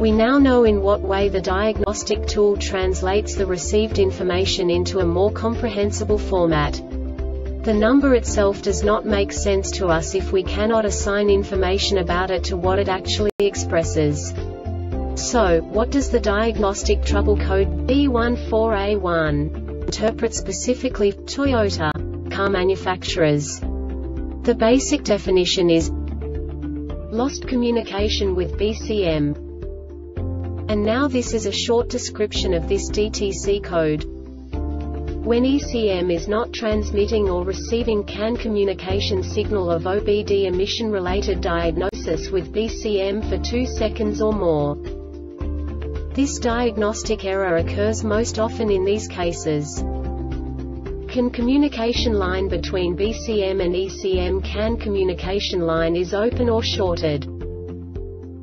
We now know in what way the diagnostic tool translates the received information into a more comprehensible format. The number itself does not make sense to us if we cannot assign information about it to what it actually expresses. So, what does the diagnostic trouble code B14A1 interpret specifically Toyota car manufacturers? The basic definition is lost communication with BCM. And now this is a short description of this DTC code. When ECM is not transmitting or receiving CAN communication signal of OBD emission-related diagnosis with BCM for 2 seconds or more. This diagnostic error occurs most often in these cases. CAN communication line between BCM and ECM CAN communication line is open or shorted.